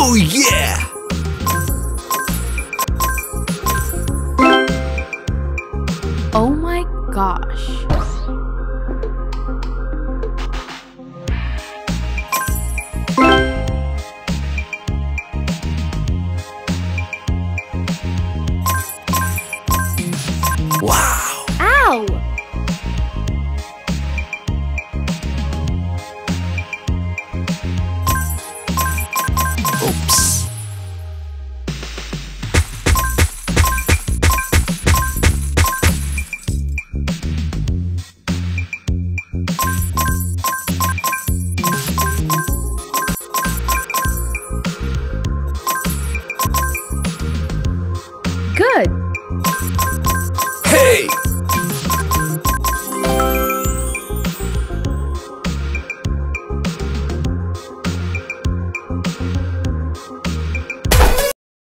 Oh yeah! Oh my gosh. Wow! Ow!